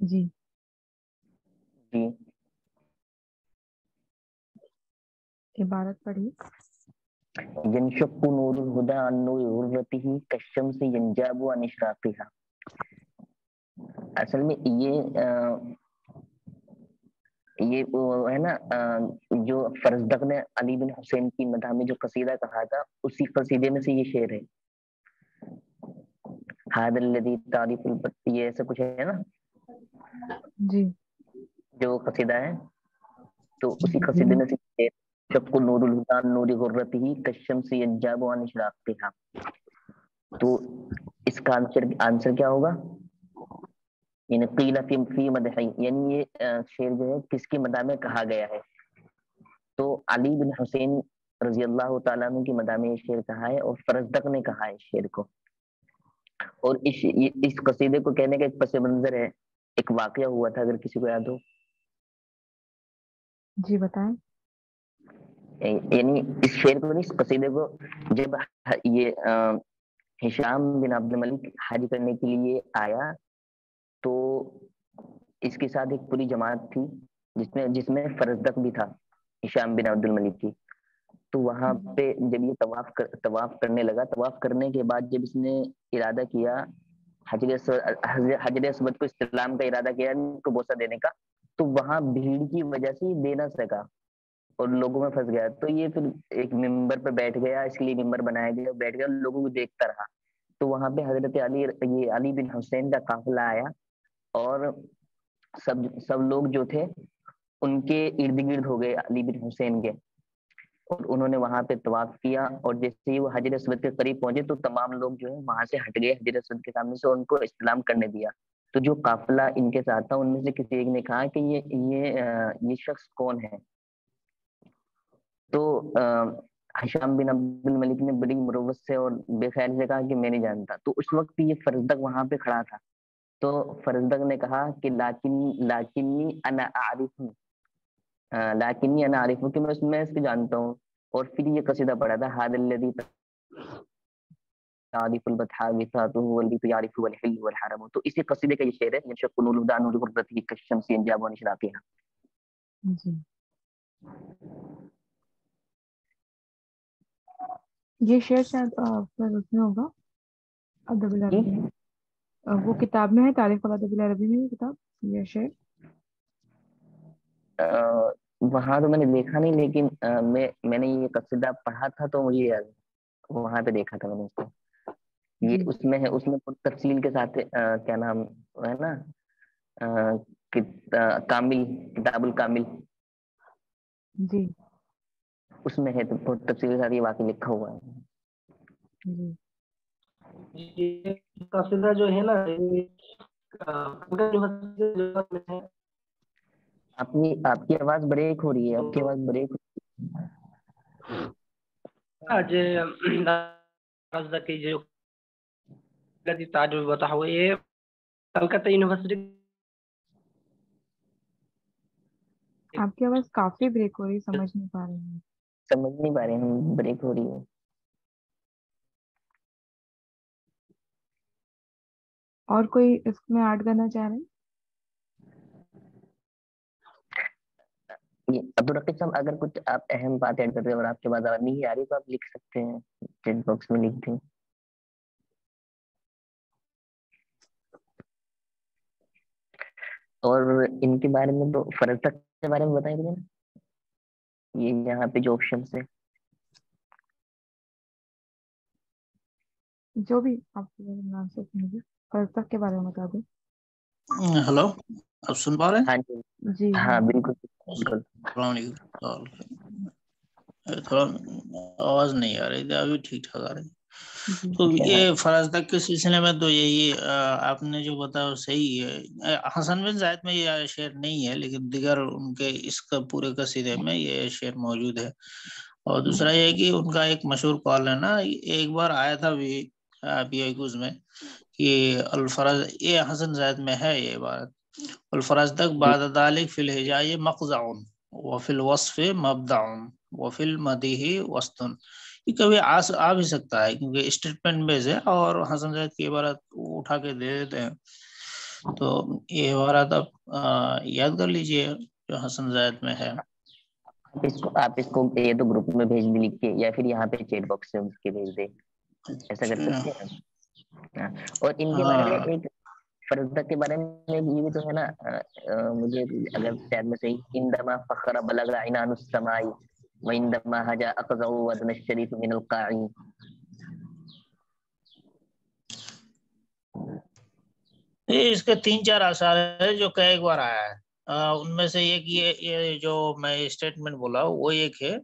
जी। जी इबारत नूरुल हुदा यंजाबु असल में ये आ, ये वो है ना आ, जो फरजदक ने अली बिन हुसैन की मदा में जो कसीदा कहा था उसी कसीदे में से ये शेर है। हादल्लदी तारीफुल बत्ती ये ऐसा कुछ है ना? जी। जो कसीदा है तो उसी कसीदे में से शेर शक्कु नूरुल हुदा नूरि गुर्रतिही कश्शम्सि यंजाबु अन इशराqiहा तो इसका आंसर आंसर क्या होगा? यानी कीला फ़ी फ़ी मदही यानी ये शेर जो है किसकी मदा में कहा गया है? तो अली बिन हुसैन रज़ी अल्लाह तआला अन्हु की मदा में ये शेर कहा है और फरजदक ने कहा है शेर को। और इस इस कसीदे को कहने का एक पस मंजर है एक वाकया हुआ था अगर किसी को याद हो। जी बताएँ। यानी इस शेर को नहीं इस कसीदे को जब ये हिशाम बिन अब्दुल मलिक हज करने के लिए आया तो इसके साथ एक पूरी जमात थी जिसमें जिसमें फरजदक भी था हिशाम बिन अब्दुल मलिक की। तो वहाँ पे जब ये तवाफ कर, तवाफ करने लगा तवाफ करने के बाद जब इसने इरादा किया हजर असवद को इस्लाम का इरादा किया इनको बोसा देने का तो वहाँ भीड़ की वजह से दे ना सका और लोगों में फंस गया। तो ये फिर एक मिंबर पर बैठ गया इसलिए मिंबर बनाया गया, बैठ गया लोगों को देखता रहा। तो वहाँ पे हज़रत अली, ये अली बिन हुसैन का काफिला आया और सब सब लोग जो थे, उनके इर्द गिर्द हो गए अली बिन हुसैन के। और उन्होंने वहाँ पे तवाफ किया और जैसे ही वो हजर असवद के करीब पहुँचे तो तमाम लोग जो है वहाँ से हट गए। हजर असवद के सामने से उनको इस्लाम करने दिया। तो जो काफिला इनके साथ था, उनमें से किसी एक ने कहा कि ये ये ये शख्स कौन है? तो हशाम बिन अब्दुल मलिक ने बड़ी मुरवत से और बेख्याल से कहा कि मैं नहीं जानता। तो उस वक्त ये फरजदक वहाँ पे खड़ा था। तो फरजदक ने कहा कि लाकिन, लाकिन्नी अना आरिफ। लाकिन्नी अना आरिफ कि मैं मैं इसको जानता हूँ। और फिर ये कसीदा पढ़ा था हादल्लदी तारिफुल बतहा वल्ली यारिफु वल हिल वल हरम। तो इसी कसीदे का ये शेर है कशमसी निशरातिहा जी। ये शेर शायद उसमें होगा अदबुल अरबी में। वो किताब में है अदबुल अरबी में किताब ये शेर। वहाँ तो मैंने देखा नहीं लेकिन अ, मैं मैंने ये कसीदा पढ़ा था तो मुझे याद वहाँ पे देखा था मैंने इसको ये जी उसमें है उसमें तफसील के साथ है, अ, क्या नाम है ना अ, कित- अ, कामिल किताबुल कामिल। जी। उसमें है तो तफसील के साथ ये वाकई लिखा हुआ है। जी। ये कसीदा जो है ना के में है आपकी आपकी आवाज़ ब्रेक हो रही है आपकी आवाज़ ब्रेक आज कसीदा की जो गति ताजुब बता हुआ ये कलकत्ता यूनिवर्सिटी आपकी आवाज़ काफ़ी ब्रेक हो रही है समझ नहीं पा रही हूँ। समझ नहीं पा रहे हम ब्रेक हो रही है। और कोई इसमें ऐड करना चाह रहे हैं? अब्दुल रकीब साहब अगर कुछ आप अहम बात ऐड कर रहे हो और आपके बाद आवाज़ नहीं आ रही तो आप लिख सकते हैं चैट बॉक्स में लिख दें। और इनके बारे में तो फ़र्ज़ तक के बारे में बताएँगे ना ये यहाँ पे जो ऑप्शन है। जो भी आपके नाम से फलसफा के बारे में बता दो। हेलो आप सुन पा रहे हैं? हाँ जी। जी हाँ। बिल्कुल। बिल्कुल थोड़ा आवाज़ नहीं आ रही थी अभी ठीक ठाक आ रही तो ये फराज तक के सिलसिले में तो यही आपने जो बताया वो सही है। हसन बिन जायद में ये शेर नहीं है लेकिन दिगर उनके इसका पूरे कसीदे में ये शेर मौजूद है। और दूसरा ये है कि उनका एक मशहूर कॉल है ना एक बार आया था भी पीआईक्यूज में कि अल्फरज ये हसन जायद में है ये बात। अल्फरज बाद दालिक फिल वफिल वस्फ मबदाउन वफिल मदीही वस्तुन। ये कभी आ आ भी सकता है क्योंकि स्टेटमेंट बेस है और हसन जायद की इबारत उठा के दे देते हैं। तो ये इबारत आप याद कर लीजिए जो हसन जायद में है। आप इसको आप इसको ये तो ग्रुप में भेज दे लिख के या फिर यहाँ पे चैट बॉक्स से उसके भेज दे। ऐसा कर सकते हैं? हाँ, और इनके बारे में हाँ। एक फरजदा के बारे में ये भी तो है ना मुझे अगर शायद में सही, इंदमा फखरा बलगा इनानुस समाई व इंदमा हजा अकज़उ वदन शरीफ मिनल काई ये इसके तीन चार आसार है जो कई बार आया है। उनमें से एक ये ये जो मैं स्टेटमेंट बोला, वो एक है,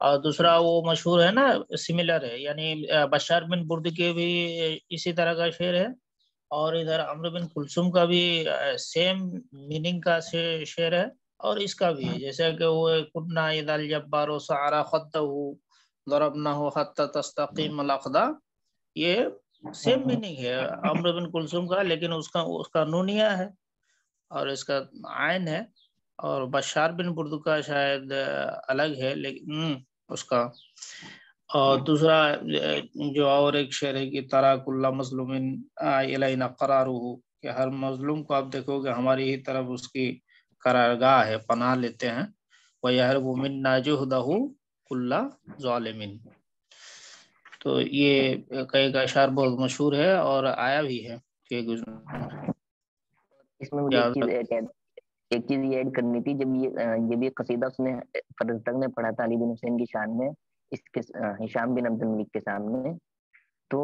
और दूसरा वो मशहूर है ना सिमिलर है, यानी बशार बिन बुर्द के भी इसी तरह का शेर है। और इधर अमर बिन कुलसुम का भी सेम मीनिंग का शे, शेर है और इसका भी है। जैसे कि वो कुन्ना इदल जब्बारो सारा हत्ता तस्तकीम अलअक़दा ये सेम मीनिंग है। अमर बिन कुलसुम का लेकिन उसका उसका नूनिया है और इसका आयन है और बशार बिन बुर्द का शायद अलग है लेकिन हम्म, उसका। और दूसरा जो और एक शेर है कि तराकुल्ला मजलूमिन इलैना करारुहु कि हर मजलूम को आप देखोगे हमारी ही तरफ़ उसकी करारगाह है पनाह लेते हैं। वह मिन नाजुहदहु कुल्ला जालिमिन। तो ये कई का अशार बहुत मशहूर है और आया भी है कि इसमें मुझे एक चीज़ ऐड करनी थी जब ये ये भी कसीदा उसने फरजदक ने पढ़ा था अली बिन हुसैन की शान में इसके हिशाम बिन अब्दुल मलिक के सामने। तो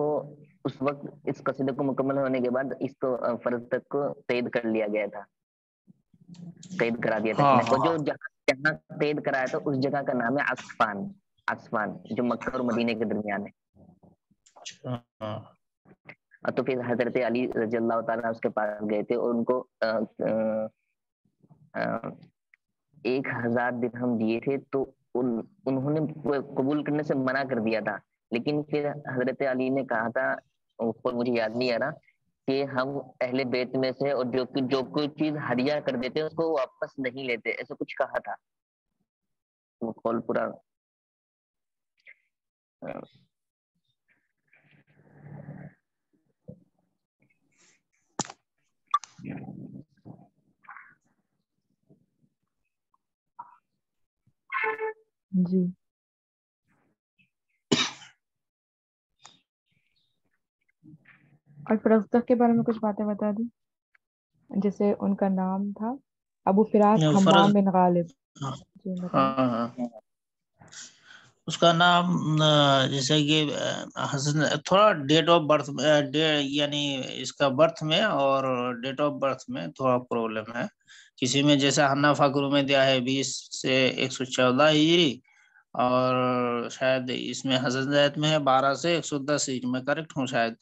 उस वक्त इस कसीदे को मुकम्मल होने के बाद इसको अ, फरजदक को कैद कर लिया गया था। कैद करा दिया था। हाँ, इसने। हाँ। जो जहाँ जहाँ कैद कराया था उस जगह का नाम है आसफान। आसफान जो मक्का और मदीने के दरमियान है। हाँ, तो फिर हज़रत अली रज़ी अल्लाह ताला उसके पास गए थे और उनको अ, अ, अ, एक हज़ार दिरहम दिए थे। तो उन उन्होंने कबूल करने से मना कर दिया था। लेकिन फिर हज़रत अली ने कहा था ऊपर मुझे याद नहीं आ रहा कि हम अहले बेत में से और जो जो कोई चीज़ हरिया कर देते हैं उसको वापस नहीं लेते ऐसा कुछ कहा था। वो कॉल पूरा। अ, जी। और प्रस्तक के बारे में कुछ बातें बता दी? जैसे उनका नाम था अबू फरज- बिन गालिब। हाँ। हाँ हाँ उसका नाम जैसे कि हसन थोड़ा डेट ऑफ़ बर्थ यानी इसका बर्थ में और डेट ऑफ़ बर्थ में थोड़ा प्रॉब्लम है। किसी में जैसा हन्ना फाकुर में दिया है बीस से एक सौ चौदह हिजरी और शायद इसमें हसन जैद में है, बारह से एक सौ दस हिजरी में करेक्ट हूँ शायद।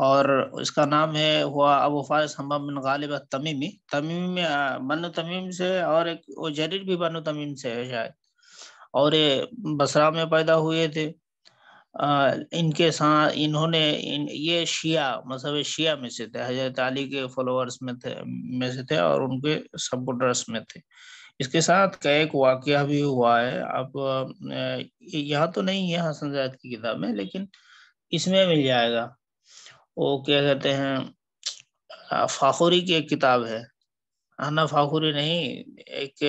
और इसका नाम है, हुआ अबू फारिस हम्माम बिन गालिब तमीमी तमीमी में बनु तमीम से और एक, वो जरीर भी बनु तमीम से है शायद। और ये बसरा में पैदा हुए थे। इनके साथ इन्होंने इन, ये शिया मज़हब शिया में से थे हज़रत अली के फॉलोअर्स में थे में से थे और उनके सपोर्टर्स में थे। इसके साथ का एक वाकया भी हुआ है अब यहाँ तो नहीं है हसन जायद की किताब में लेकिन इसमें मिल जाएगा। वो क्या कहते हैं फाखुरी की एक किताब है। आना फाखुरी नहीं एक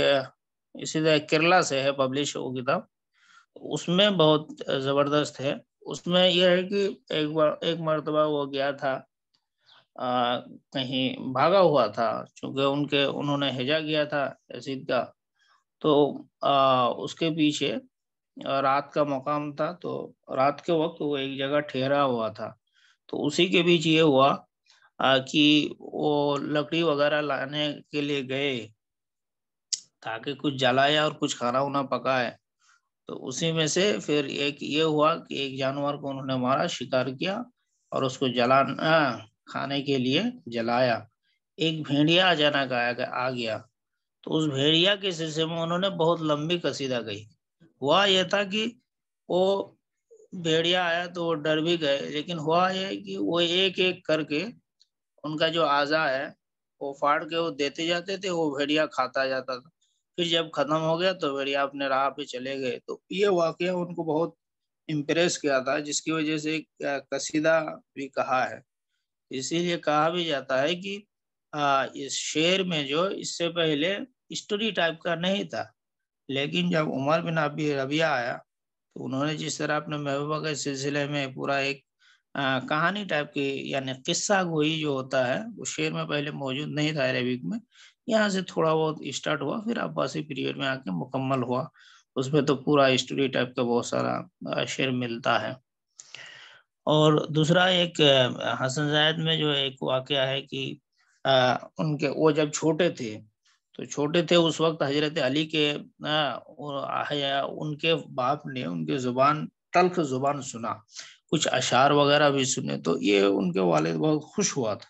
इसी तरह केरला से है पब्लिश वो किताब। उसमें बहुत ज़बरदस्त है। उसमें यह है कि एक बार एक मरतबा वो गया था आ, कहीं भागा हुआ था क्योंकि उनके उन्होंने हेजा किया था यजीद का। तो आ, उसके पीछे रात का मकाम था तो रात के वक्त वो एक जगह ठहरा हुआ था। तो उसी के बीच ये हुआ आ, कि वो लकड़ी वगैरह लाने के लिए गए ताकि कुछ जलाए और कुछ खाना उना पकाए। तो उसी में से फिर एक ये हुआ कि एक जानवर को उन्होंने मारा, शिकार किया और उसको जलाना, खाने के लिए जलाया। एक भेड़िया अचानक आया, आ गया। तो उस भेड़िया के सिलसिले में उन्होंने बहुत लंबी कसीदा गई हुआ यह था कि वो भेड़िया आया तो वो डर भी गए, लेकिन हुआ यह कि वो एक एक करके उनका जो आजा है, वो फाड़ के वो देते जाते थे, वो भेड़िया खाता जाता था। फिर जब खत्म हो गया तो भेड़िया अपने राह पे चले गए। तो ये वाकया उनको बहुत इम्प्रेस किया था जिसकी वजह से कसीदा भी कहा है। इसीलिए कहा भी जाता है कि आ, इस शेर में जो इससे पहले स्टोरी टाइप का नहीं था लेकिन जब उमर बिन अबी रबिया आया तो उन्होंने जिस तरह अपने महबूबा के सिलसिले में पूरा एक आ, कहानी टाइप की यानी किस्सा गोई जो होता है वो शेर में पहले मौजूद नहीं था अरेबिक में यहाँ से थोड़ा बहुत स्टार्ट हुआ फिर अब्बासी पीरियड में आके मुकम्मल हुआ। उसमें तो पूरा स्टोरी टाइप का बहुत सारा शेर मिलता है। और दूसरा एक हसन जायद में जो एक वाक्य है कि आ, उनके वो जब छोटे थे तो छोटे थे उस वक्त हज़रत अली के आ, उनके बाप ने उनके ज़ुबान तल्ख ज़ुबान सुना। कुछ अशार वगैरह भी सुने तो ये उनके वालिद बहुत खुश हुआ था।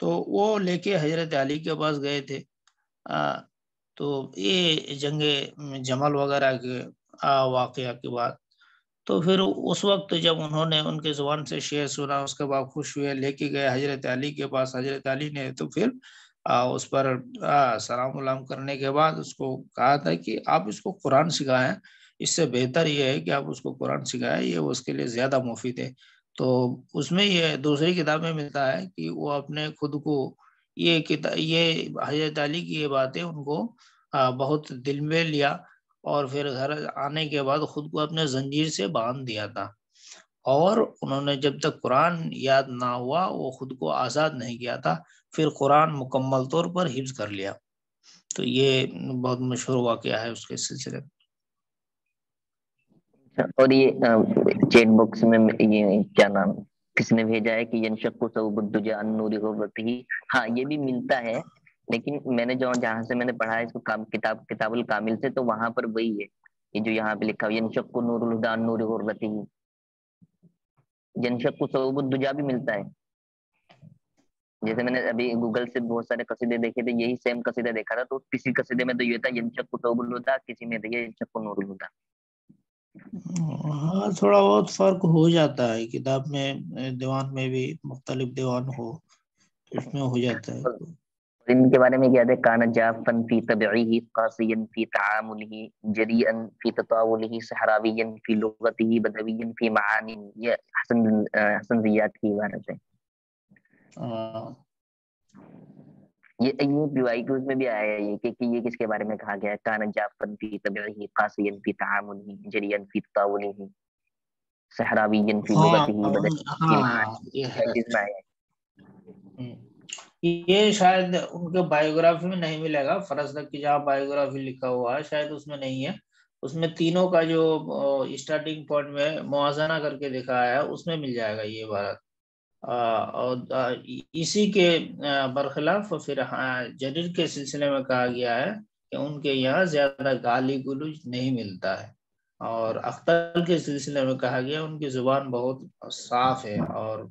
तो वो लेके हज़रत अली के पास गए थे। आ, तो ये जंगे जमल वगैरह के वाक़ के बाद तो फिर उस वक्त जब उन्होंने उनके ज़ुबान से शेर सुना उसके बाद खुश हुए लेके गए हज़रत अली के पास। हज़रत अली ने तो फिर आ, उस पर सलाम उलाम करने के बाद उसको कहा था कि आप इसको कुरान सिखाएँ। इससे बेहतर ये है कि आप उसको कुरान सिखाएँ ये उसके लिए ज़्यादा मुफीद है। तो उसमें ये दूसरी किताब में मिलता है कि वो अपने खुद को, ये किताब ये हज़रत अली की ये बातें उनको बहुत दिल में लिया और फिर घर आने के बाद खुद को अपने जंजीर से बाँध दिया था। और उन्होंने जब तक कुरान याद ना हुआ, वो खुद को आज़ाद नहीं किया था, फिर कुरान मुकम्मल तौर पर हिफ्ज कर लिया। तो ये बहुत मशहूर वाक़ है उसके सिलसिले में। और ये चेट बॉक्स में ये क्या नाम किसने भेजा है कि यनशक्कु सऊबुद्दुजा अन्नूरी ही हाँ। ये भी मिलता है लेकिन मैंने जो जहाँ से मैंने पढ़ा है इसको काम, किताब किताबुल कामिल से तो वहाँ पर वही है ये जो यहाँ पे लिखा हुआ यनशक्कु नूरुल हुदा अन्नूरी गुर्बतिही यनशक्कु सऊबुद्दुजा भी मिलता है। जैसे मैंने अभी गूगल से बहुत सारे कसीदे देखे थे यही सेम कसीदा देखा था तो किसी कसीदे में तो ये था यनशक्कु सऊबुल हुदा किसी में तो यनशक्कु नूरुल हुदा। हाँ थोड़ा बहुत फ़र्क हो जाता है किताब में दीवान में भी मुख्तलिफ़ दीवान हो तो इसमें हो जाता है। इनके बारे में याद है कान जाफन फ़ी तबईही कासियन फ़ी तामुलिही जरीअन फ़ी ततावुलिही सहरावियन फ़ी लुगतिही बदवियन फ़ी मानी ये हसन हसन जियाद की इबारत है। हाँ। ये ये बीवाई के उसमें भी आया है ये कि, कि ये किसके बारे में कहा गया है? कान जाफन फ़ी तबईही कासियन फ़ी तामुलिही जरीअन फ़ी ततावुलिही सहरावियन फ़ी लुगतिही बदवियन फ़ी मानी ये शायद उनके बायोग्राफी में नहीं मिलेगा फरज तक की जहाँ बायोग्राफी लिखा हुआ है शायद उसमें नहीं है। उसमें तीनों का जो स्टार्टिंग पॉइंट में मुआजना करके दिखाया है उसमें मिल जाएगा ये भारत। और इसी के बरखिलाफ फिर जरीर के सिलसिले में कहा गया है कि उनके यहाँ ज़्यादा गाली गुलूज नहीं मिलता है। और अख्तर के सिलसिले में कहा गया, उनकी ज़ुबान बहुत साफ़ है और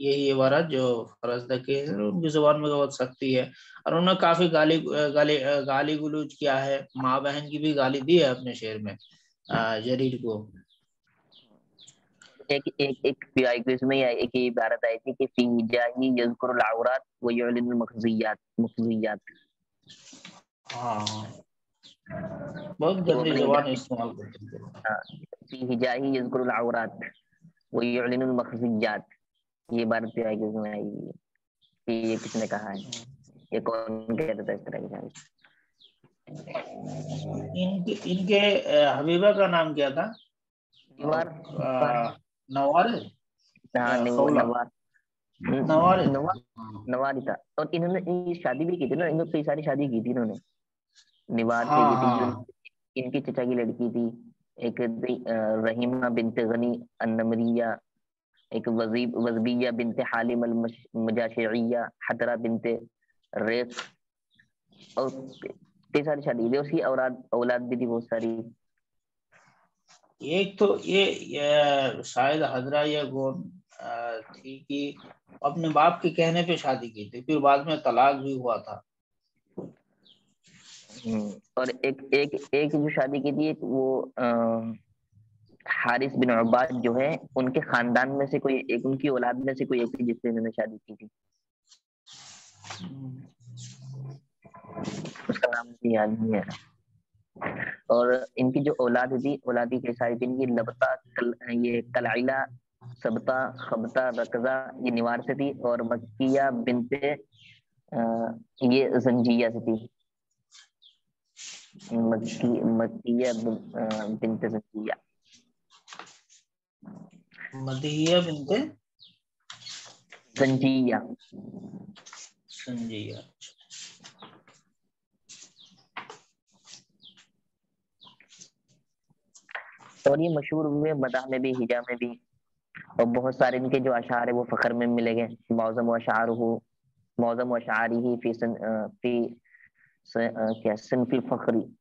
यही इबारत जो फरजदा के उनकी ज़ुबान में बहुत सख्ती है। और उन्होंने काफ़ी गाली गाली गाली गुलूज किया है। माँ बहन की भी गाली दी है अपने शेर में जरीर को। एक एक एक में एक ही इबारत आई थी कि फ़ी जाही व युलिनुल मखज़ियात मखज़ियात। हाँ। बहुत गंदी ज़ुबान इस्तेमाल करते हैं हाँ फ़ी जाही यज़कुरुल औरात व युलिनुल मखज़ियात। ये बात भी आएगी उसमें आएगी कि ये किसने कहा है? ये कौन कहता था इस तरह की इनके इनके हबीबा का नाम क्या था? नवार हाँ नवार नवार नवार था और इन्होंने शादी भी की थी ना इन्होंने कई सारी शादी की थी इन्होंने निवार से की थी हाँ। इनकी चचा की लड़की थी एक रहीमा बिनत गनी अन्नमरिया एक Wajib वजबिया bint Halim मुजाशिया हतरा bint race और कई सारी शादी थी उसकी औलाद औलाद भी थी बहुत सारी एक तो ये, ये शायद हजरा या गोन थी कि अपने बाप के कहने पे शादी की थी फिर बाद में तलाक भी हुआ था। हम्म, और एक एक एक जो शादी की थी वो आ, हारिस बिन अब्बास जो है उनके खानदान में से कोई एक उनकी औलाद में से कोई एक थी जिससे इन्होंने शादी की थी। उसका नाम याद नहीं है और इनकी जो औलाद थी औलादी के सारी थी इनकी लबता कल, ये कलाइला सबता खबता रकजा ये निवार से थी और मक्किया बिनते ये जंजिया से थी। मक्की मक्किया बिनते जंजिया। मदहिया बिनते संजिया संजिया और ये मशहूर हुए मदा में भी हिजा में भी। और बहुत सारे इनके जो अशार है वो फखर में मिलेंगे मौजम अशार हो मौजम अशारी ही फ़ी सन फ़ी क्या सनफिल फखरी।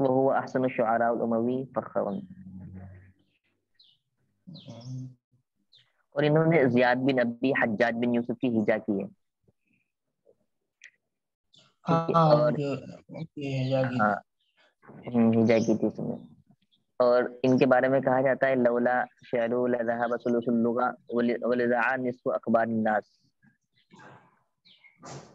वो हुआ अहसन शुआरा उमवी फखरन। और इन्होंने जियाद बिन अबी हज्जाज बिन यूसुफ की हिजा की है। हाँ, और हाँ, हम्म, हिजा की थी इसमें। और इनके बारे में कहा जाता है लौला अखबार नास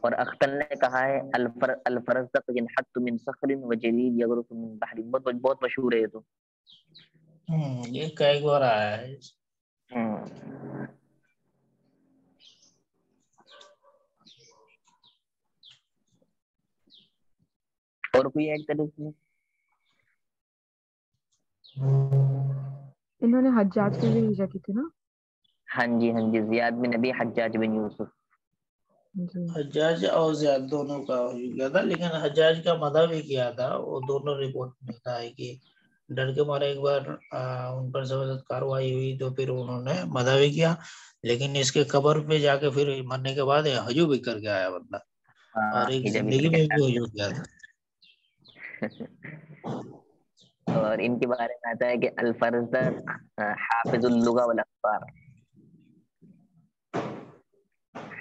और अख्तर ने कहा है अलफर अलफरजक यनहत मिन सखरिन व जलील यगरुफ मिन बहरी। बहुत बहुत मशहूर है ये तो। हम्म ये कई बार आया है। हम्म। और कोई करे इसमें इन्होंने हज्जाज के लिए हिजा की थी ना? हाँ जी हाँ जी जियाद बिन नबी हज्जाज बिन यूसुफ। हज्जाज और जियाद दोनों का हो गया था लेकिन हज्जाज का मदा भी किया था वो दोनों रिपोर्ट में था है कि डर के मारे एक बार आ, उन पर ज़बरदस्त कार्रवाई हुई तो फिर उन्होंने मदा भी किया लेकिन इसके कबर पे जाके फिर मरने के बाद हजू भी करके आया बंदा। हाँ, और एक ज़िंदगी में भी हजू किया था। और इनके बारे में आता है कि अल्फरजर हाफिजुल्लुगा वल अखबार।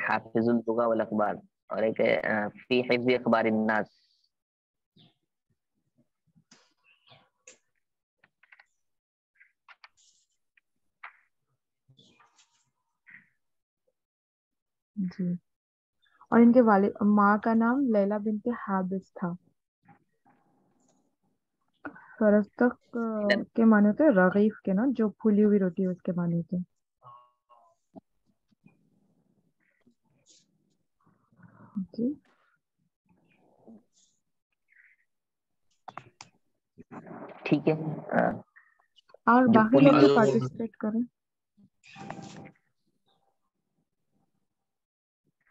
हाफिजुल्लुगा वल अखबार और एक फ़ी हिफ्ज अखबार नास जी। और इनके वाले, माँ का नाम लैला बिनते हाबिस था। सरस्तक के माने थे रगीफ के ना जो फूली हुई रोटी है उसके माने थे ठीक है। और बाकी लोग भी पार्टिसिपेट करें।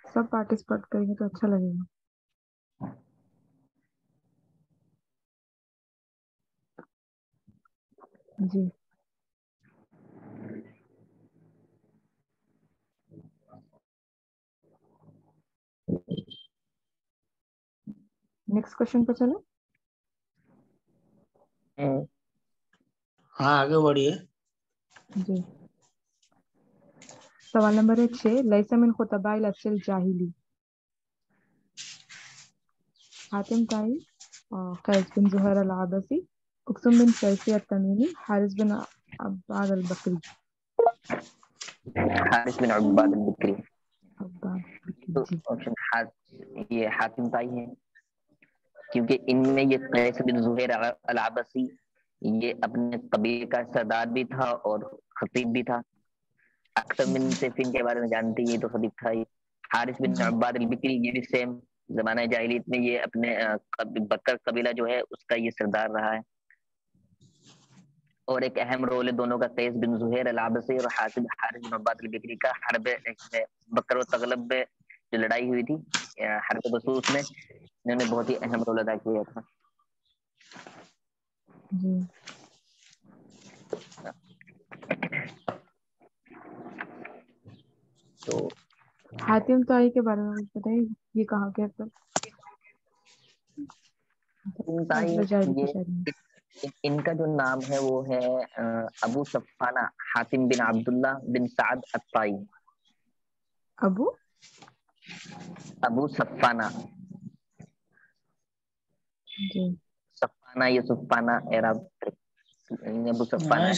सब पार्टिसिपेट करेंगे तो अच्छा लगेगा। जी। नेक्स्ट क्वेश्चन पे चलो। हाँ आगे बढ़िए। जी। सवाल नंबर है छह लैसा मिन खुतबाइल असल जाहिली। हातिम ताई कैस बिन जुहर अल आबसी अल बकरी हारिस बिन अब्बाद अल बकरी अब्बाद तो ऑप्शन हाथ ये हातिम ताई है क्योंकि इनमें ये कैस बिन जुहैर अल आबसी ये अपने कबीले का सरदार भी था और खतीब भी था अक्सर बिन सेफिन के बारे में जानते हैं ये तो खतीब था हारिस बिन अब्बाद अल बकरी ये भी सेम जमाना जाहिलियत में ये अपने बकर कबीला जो है उसका ये सरदार रहा है और एक अहम रोल है दोनों का तेज बिन जुहैर अलाबसी और हासिब हारिस बिन अब्बाद बिक्री का हरब बकर तगलब में जो लड़ाई हुई थी हरब बसूस में इन्होंने बहुत ही अहम रोल अदा किया था। तो हातिम ताई के बारे में बताइए ये कहाँ के ताई ये इनका जो नाम है वो है अबू सफाना हातिम बिन अब्दुल्ला बिन साद अत्ताई। अबू? अबू सफाना। सफाना ये सुफाना एराब अबू सफाना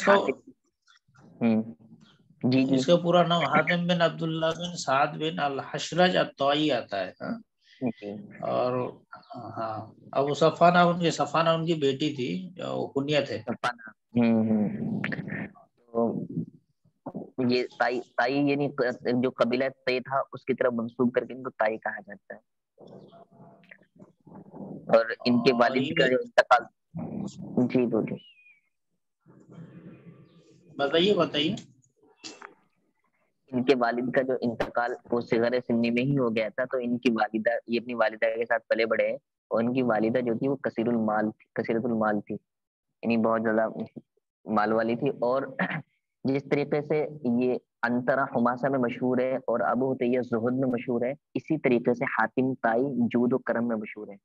हम्म। जी जी। इसका पूरा नाम हातिम बिन अब्दुल्ला बिन साद बिन अल हशरज अत्ताई आता है। हा? और हाँ अब सफाना उनकी सफाना उनकी बेटी थी कुनियत है सफाना। हम्म, हम्म। तो ये ताई ताई यानी जो कबीला तय था उसकी तरफ़ मंसूब करके इनको ताई कहा जाता है। और इनके वालिद का जो इंतकाल जी बोलिए। बताइए बताइए। इनके वालिद का जो इंतकाल वो सिगर सिन्नी में ही हो गया था तो इनकी वालिदा, ये अपनी वालिदा के साथ पले बड़े हैं, और इनकी वालिदा जो थी वो कसीरुल माल थी कसीरतुल माल थी। यानी बहुत ज़्यादा माल वाली थी, और जिस तरीके से ये अंतरा हमासा में मशहूर है, और अबू तैय्या जुहद में मशहूर है, इसी तरीके से हातिम ताई जूद और करम में मशहूर है।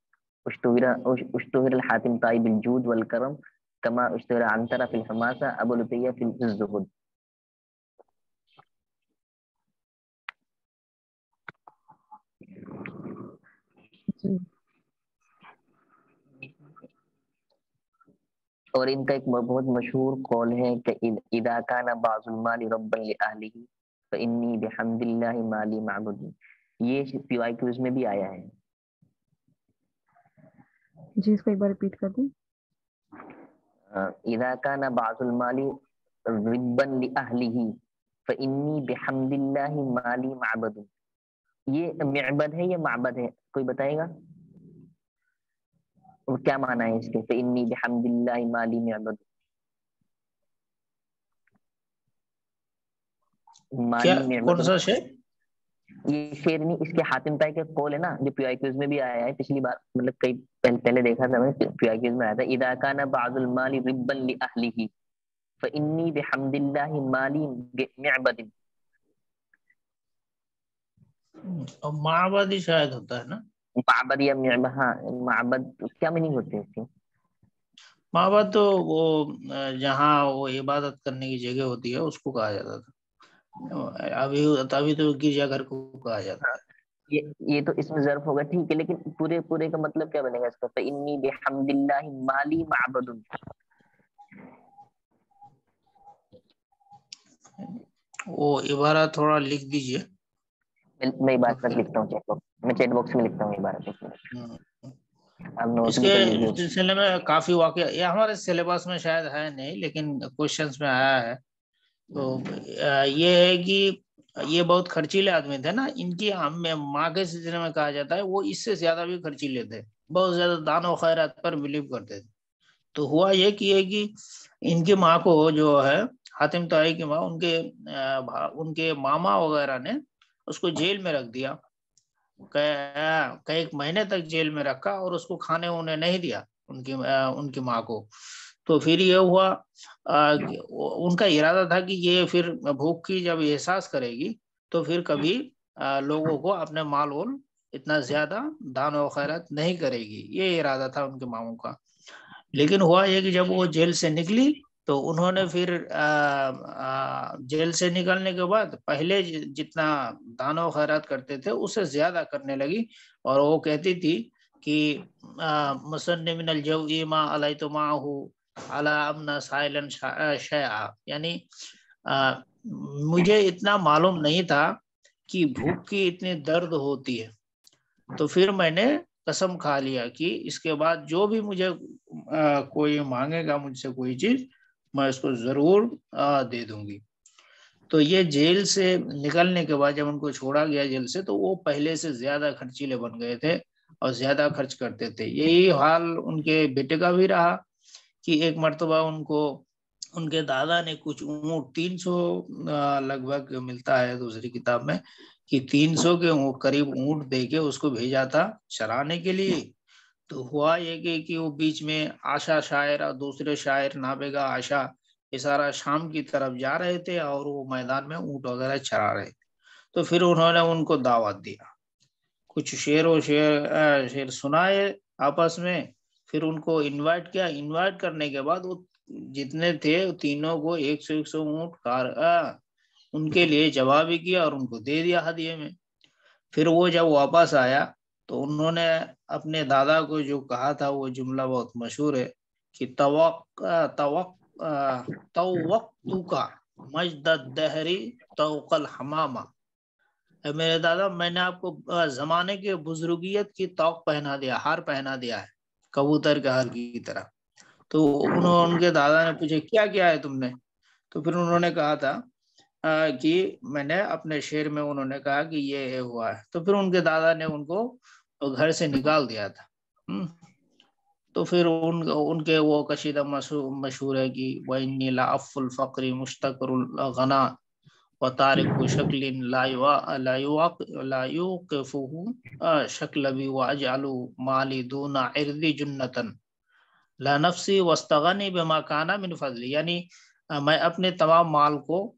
उश्तुहिर हातिम ताई बिल जूद वल करम, कमा उश्तुहिर अंतरा फिल हुमासा, अबू तैय्या फिल जुहद। और इनका एक बहुत मशहूर कौल है कि इदा काना बाजुल माली रब्बन लिअहलिही फइन्नी बिहम्दिल्लाहि माली माबुदी। ये पीवाई क्यूज में भी आया है। जी इसको एक बार रिपीट कर दें। इदा काना बाजुल माली रिब्बन लिअहलिही फइन्नी बिहम्दिल्लाहि माली माबुदी। ये मिअबद है या माबद है? कोई बताएगा? और क्या माना है इसके? तो इन्नी बिहम्दिल्लाह माली मिअबद माली कौन सा शेर? ये शेर नहीं इसके हातिम ताई के कॉल है ना जो पीआई में भी आया है पिछली बार। मतलब कई पहले, पहले देखा था मैं पीआई क्यूज में आया था। इदा काना बाजुल माली रिब्बन लि अहलिही। फइन्नी बिहम्दिल्लाह माली मिअबद और माबद ही शायद होता है ना? माबद या हाँ माबद क्या मीनिंग होते हैं इसके? माबद तो वो जहाँ वो इबादत करने की जगह होती है उसको कहा जाता था। अभी अभी तो गिरजाघर को कहा जाता है ये ये तो इसमें जर्फ होगा ठीक है लेकिन पूरे पूरे का मतलब क्या बनेगा इसका? तो इन्नी बिहम्दिल्लाह माली माबदुन। वो इबारा थोड़ा लिख दीजिए। मैं इबारत लिखता हूँ चैट बॉक्स मैं चैट बॉक्स में लिखता हूँ इबारत हम्म। इसके सिलसिले में काफ़ी वाक्य ये हमारे सिलेबस में शायद है नहीं लेकिन क्वेश्चंस में आया है। तो ये है कि ये बहुत खर्चीले आदमी थे ना इनकी हम माँ के सिलसिले में कहा जाता है वो इससे ज़्यादा भी खर्चीले थे। बहुत ज़्यादा दान और खैरात पर बिलीव करते थे। तो हुआ ये कि, ये कि इनकी माँ को जो है हातिम ताई की माँ उनके उनके मामा वगैरह ने उसको जेल में रख दिया। कई एक महीने तक जेल में रखा और उसको खाने उन्हें नहीं दिया उनकी उनकी माँ को। तो फिर ये हुआ आ, उनका इरादा था कि ये फिर भूख की जब एहसास करेगी तो फिर कभी आ, लोगों को अपने माल वोल इतना ज़्यादा दान और खैरत नहीं करेगी। ये इरादा था उनके मामू का। लेकिन हुआ ये कि जब वो जेल से निकली तो उन्होंने फिर जेल से निकलने के बाद पहले जितना दानो खैरात करते थे उससे ज़्यादा करने लगी और वो कहती थी कि अला अमना साइलन शया यानी मुझे इतना मालूम नहीं था कि भूख की इतनी दर्द होती है। तो फिर मैंने कसम खा लिया कि इसके बाद जो भी मुझे आ, कोई मांगेगा मुझसे कोई चीज़ मैं इसको ज़रूर दे दूँगी। तो ये जेल से निकलने के बाद जब उनको छोड़ा गया जेल से तो वो पहले से ज़्यादा खर्चीले बन गए थे और ज़्यादा खर्च करते थे। यही हाल उनके बेटे का भी रहा कि एक मरतबा उनको, उनके दादा ने कुछ ऊँट तीन सौ लगभग मिलता है दूसरी किताब में, कि तीन सौ के करीब ऊँट दे के उसको भेजा था चराने के लिए। तो हुआ ये कि, कि वो बीच में आशा शायर और दूसरे शायर नाबेगा आशा ये सारा शाम की तरफ़ जा रहे थे और वो मैदान में ऊँट वगैरह चरा रहे थे। तो फिर उन्होंने उनको दावत दिया। कुछ शेर व शेर शेर सुनाए आपस में फिर उनको इनवाइट किया। इनवाइट करने के बाद वो जितने थे तीनों को एक सौ एक सौ ऊँट कार आ, उनके लिए जवाब ही किया और उनको दे दिया हदिये में। फिर वो जब वापस आया तो उन्होंने अपने दादा को जो कहा था, वो जुमला बहुत मशहूर है कि तवक तवक दहरी तवकल हमामा। मेरे दादा, मैंने आपको जमाने के बुजुर्गियत की तोक पहना दिया, हार पहना दिया है, कबूतर के हार की तरह। तो उन्होंने उनके दादा ने पूछे, क्या किया है तुमने? तो फिर उन्होंने कहा था कि मैंने अपने शेर में उन्होंने कहा कि ये ये हुआ है। तो फिर उनके दादा ने उनको घर से निकाल दिया था। हम्म। तो फिर उन, उनके वो कशीदा मशहूर है कि वही लाफुल फ़क्री मुश्तकरुल गना व तारिक शक्लिन अजअलु माली दूना इर्दी जुन्नतन। ला नफसी वस्तगनी बिमा काना मिन यानी मैं अपने तमाम माल को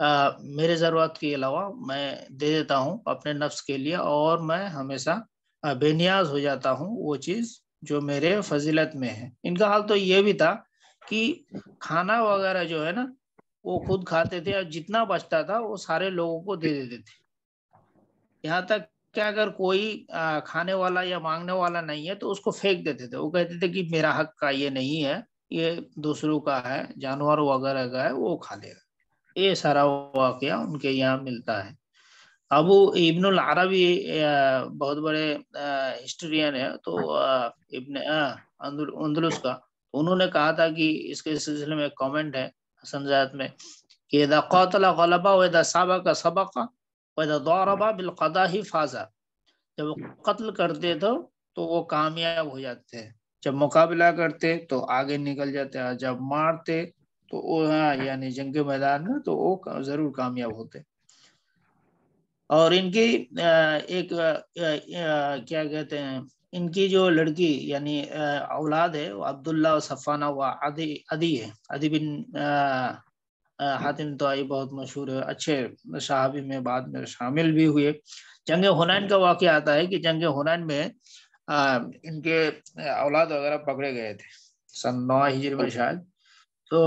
मेरे ज़रूरत के अलावा मैं दे देता हूँ अपने नफ्स के लिए और मैं हमेशा बेनियाज हो जाता हूँ वो चीज़ जो मेरे फजीलत में है। इनका हाल तो ये भी था कि खाना वगैरह जो है ना, वो खुद खाते थे और जितना बचता था वो सारे लोगों को दे देते थे। यहाँ तक कि अगर कोई खाने वाला या मांगने वाला नहीं है तो उसको फेंक देते थे। वो कहते थे कि मेरा हक का ये नहीं है, ये दूसरों का है, जानवर वगैरह का है, वो खा लेगा। ये सारा वाकया उनके यहाँ मिलता है। अबू इब्नुल अरबी बहुत बड़े हिस्टोरियन है तो इब्न अंदलुस का उन्होंने कहा था कि इसके सिलसिले में कमेंट है संजात में, कि गलबा वदा साबा का सबका वदा दौरबा बिलकदा ही फाजा। जब कत्ल करते थे तो वो कामयाब हो जाते हैं जब मुकाबला करते तो आगे निकल जाते हैं। जब मारते तो वो हाँ यानी जंग मैदान में तो वो ज़रूर कामयाब होते। और इनकी एक क्या कहते हैं इनकी जो लड़की यानी औलाद है वो अब्दुल्ला और सफ़ाना व अदी अदी है। अदी बिन हातिम तो आई बहुत मशहूर है। अच्छे साहबी में बाद में शामिल भी हुए। जंग हुनैन का वाक़ आता है कि जंग हुनैन में आ, इनके औलाद वगैरह पकड़े गए थे। सन नौ हिजर में शायद। तो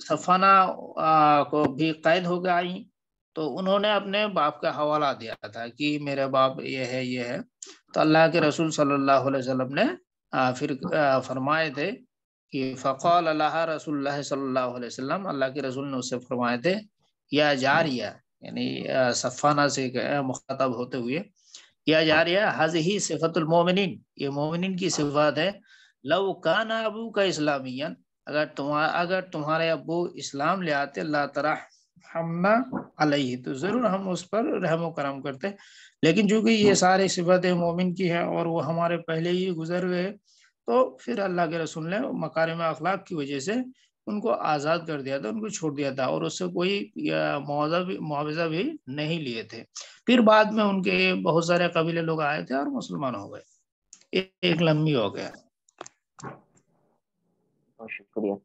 सफाना को भी कैद हो गई तो उन्होंने अपने बाप का हवाला दिया था कि मेरे बाप ये है ये है। तो अल्लाह के रसूल सल्लल्लाहु अलैहि वसल्लम ने फिर फरमाए थे कि फ़क़ाल अल्लाह रसूल सल्लल्लाहु अलैहि वसल्लम, अल्लाह के रसूल ने उससे फरमाए थे, या जारिया, यानी सफ़ाना से मुखातब होते हुए, या जारिया हज ही सिफतुल मोमिन ये मोमिन की सिफत है लव काना अबू का इस्लामियन अगर तुम्हारा अगर तुम्हारे अबू इस्लाम ले आते अल्लाह तरा हमना अलही तो ज़रूर हम उस पर रहम करम करते। लेकिन चूँकि ये सारे सिफत मोमिन की है और वो हमारे पहले ही गुजर गए तो फिर अल्लाह के रसूल ने मकारम अखलाक की वजह से उनको आज़ाद कर दिया था, उनको छोड़ दिया था और उससे कोई मुआवजा भी मुआवजा भी नहीं लिए थे। फिर बाद में उनके बहुत सारे कबीले लोग आए थे और मुसलमान हो गए। एक लंबी हो गया। बहुत शुक्रिया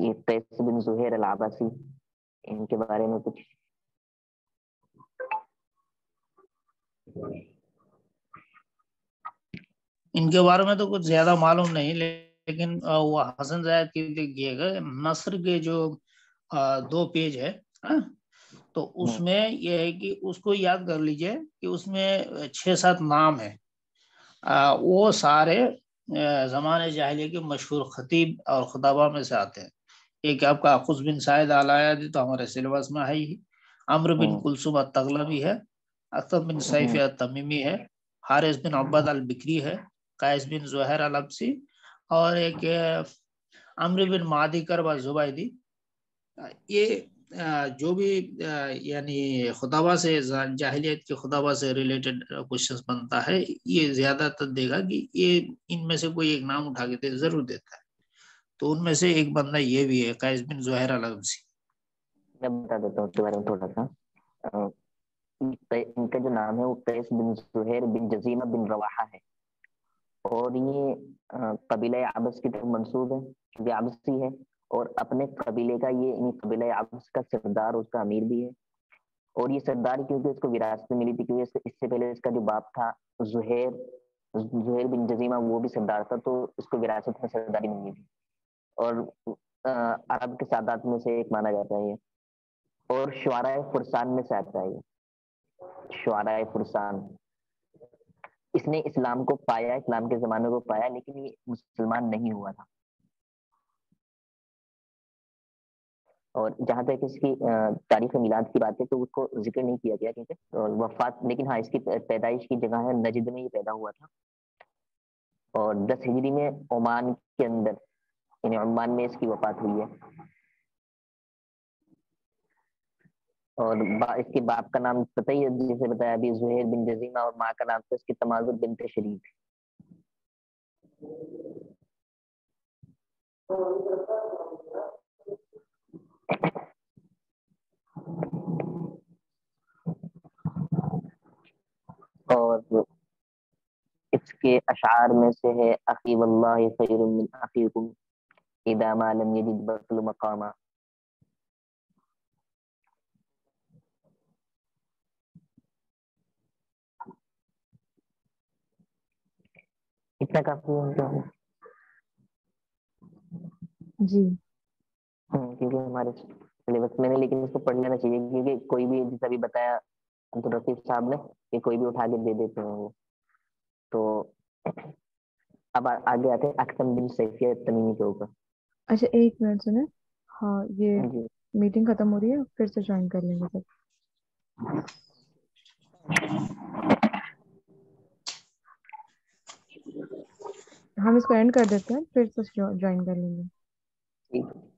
ये तैस बिन जुहैर अल आबासी इनके बारे में कुछ? इनके बारे में तो कुछ ज़्यादा मालूम नहीं लेकिन वो हसन जायद की देखिएगा नसर के जो दो पेज है हाँ, तो हम्म। उसमें यह है कि उसको याद कर लीजिए कि उसमें छह सात नाम है। वो सारे ज़माने जाहिलिया के मशहूर खतीब और खुदाबा में से आते हैं एक आपका खुश बिन शायद आलायादी तो हमारे सिलेबस में है ही अम्र बिन हम्म। कुलसुम तगलबी है अख्तर बिन सैफ हम्म। तमीमी है हारिस बिन अब्बद अल बिक्री है कैस बिन जहर अल अबसी और एक अम्र बिन मादी कर व जुबैदी ये जो भी यानी खुदाबा से जाहिलियत के खुदाबा से रिलेटेड क्वेश्चन बनता है, ये ज़्यादातर देगा कि ये, इनमें से कोई एक नाम उठा के दे, ज़रूर देता है। तो उनमें से एक बंदा ये भी है कैस बिन जोहर अलमसी मैं बता देता हूँ उसके बारे में थोड़ा सा। इनका जो नाम है वो कैस बिन जुहैर बिन जजीमा बिन रवाहा है। और ये कबीला आबस की तरफ़ मंसूब है, क्योंकि आबसी है। और अपने कबीले का ये कबीला आपस का सरदार, उसका अमीर भी है। और ये सरदार क्योंकि उसको विरासत में मिली थी, क्योंकि इससे पहले इसका जो बाप था, जुहेर जुहेर बिन जजीमा, वो भी सरदार था तो इसको विरासत में सरदारी मिली थी। और अरब के सादात में से एक माना जाता है और शुरा फुरसान में से आता है शुरा फुरसान। इसने इस्लाम को पाया, इस्लाम के जमाने को पाया, लेकिन ये मुसलमान नहीं हुआ था। और जहाँ तक इसकी तारीख मिलाद की बात है तो उसको ज़िक्र नहीं किया गया क्योंकि वफात लेकिन हाँ इसकी पैदाइश की जगह है नजिद में ये पैदा हुआ था। और दस हिजरी में ओमान के अंदर यानी उम्मान में इसकी वफात हुई है। और बा, इसके बाप का नाम पता ही है जैसे बताया अभी जुहेर बिन जजीमा और माँ का नाम तो इसकी तमाजुर बिन शरीफ और इसके अशार में से है अकी वल्लाह खैरुम मिन अकीकुम इदा मा लम यजिद बतल मकामा. इतना काफ़ी है। जी। क्योंकि हमारे सिलेबस में नहीं लेकिन इसको पढ़ लेना चाहिए क्योंकि कोई भी जैसा भी बताया अब्दुल रफीक साहब ने कि कोई भी उठा के दे देते हैं वो। तो अब आ, आगे आते हैं अकसम बिन सैफियत तमीमी के ऊपर। अच्छा एक मिनट सुने। हाँ ये मीटिंग खत्म हो रही है फिर से ज्वाइन कर लेंगे सब हम इसको एंड कर देते हैं फिर से ज्वाइन कर लेंगे। ठीक।